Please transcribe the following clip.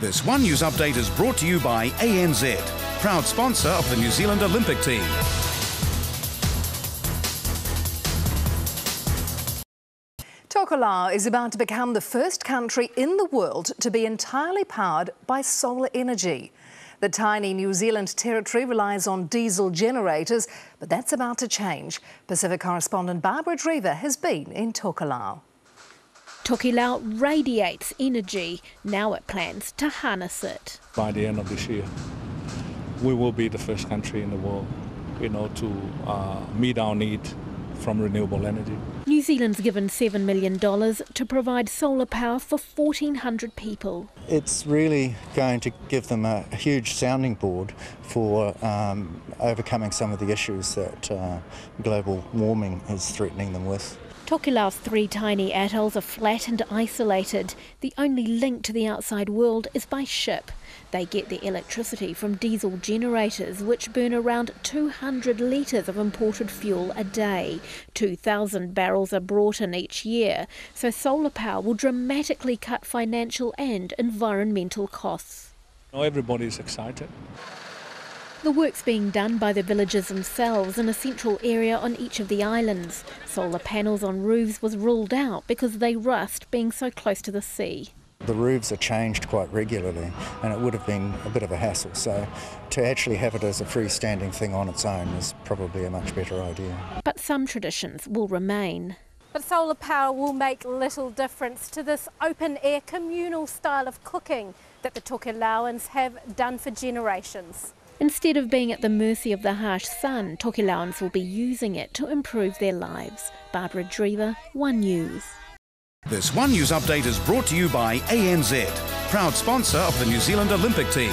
This One News update is brought to you by ANZ, proud sponsor of the New Zealand Olympic team. Tokelau is about to become the first country in the world to be entirely powered by solar energy. The tiny New Zealand territory relies on diesel generators, but that's about to change. Pacific correspondent Barbara Drever has been in Tokelau. Tokelau radiates energy. Now it plans to harness it. By the end of this year, we will be the first country in the world, you know, to uh, meet our need from renewable energy. New Zealand's given $7 million to provide solar power for 1,400 people. It's really going to give them a, huge sounding board for um, overcoming some of the issues that uh, global warming is threatening them with. Tokelau's three tiny atolls are flat and isolated. The only link to the outside world is by ship. They get their electricity from diesel generators, which burn around 200 litres of imported fuel a day. 2,000 barrels are brought in each year, so solar power will dramatically cut financial and environmental costs. Everybody's excited. The work's being done by the villagers themselves in a central area on each of the islands. Solar panels on roofs was ruled out because they rust being so close to the sea. The roofs are changed quite regularly and it would have been a bit of a hassle. So to actually have it as a freestanding thing on its own is probably a much better idea. But some traditions will remain. But solar power will make little difference to this open air communal style of cooking that the Tokelauans have done for generations. Instead of being at the mercy of the harsh sun, Tokelauans will be using it to improve their lives. Barbara Drever, One News. This One News update is brought to you by ANZ, proud sponsor of the New Zealand Olympic team.